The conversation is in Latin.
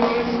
Christus,